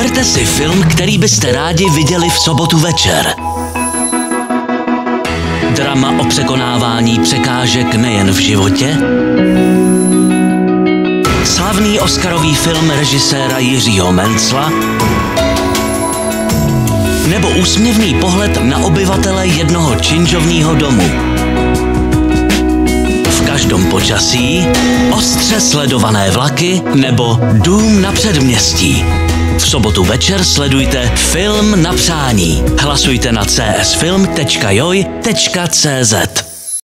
Vyberte si film, který byste rádi viděli v sobotu večer. Drama o překonávání překážek nejen v životě? Slavný Oscarový film režiséra Jiřího Mencla? Nebo úsměvný pohled na obyvatele jednoho činžovního domu? V každom počasí, ostře sledované vlaky nebo dům na předměstí. V sobotu večer sledujte Film na přání. Hlasujte na csfilm.joj.cz.